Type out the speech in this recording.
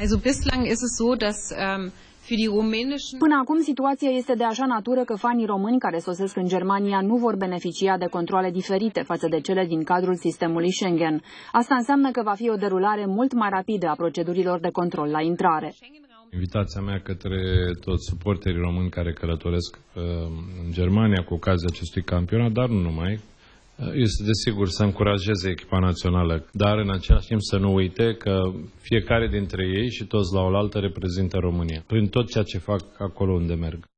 Also bislang ist es so, dass ähm, Până acum, situația este de așa natură că fanii români care sosesc în Germania nu vor beneficia de controle diferite față de cele din cadrul sistemului Schengen. Asta înseamnă că va fi o derulare mult mai rapidă a procedurilor de control la intrare. Invitația mea către toți suporterii români care călătoresc uh, în Germania cu ocazia acestui campionat, dar nu numai, este desigur să încurajeze echipa națională, dar în același timp să nu uite că fiecare dintre ei și toți la oaltă reprezintă România, prin tot ceea ce fac acolo unde merg.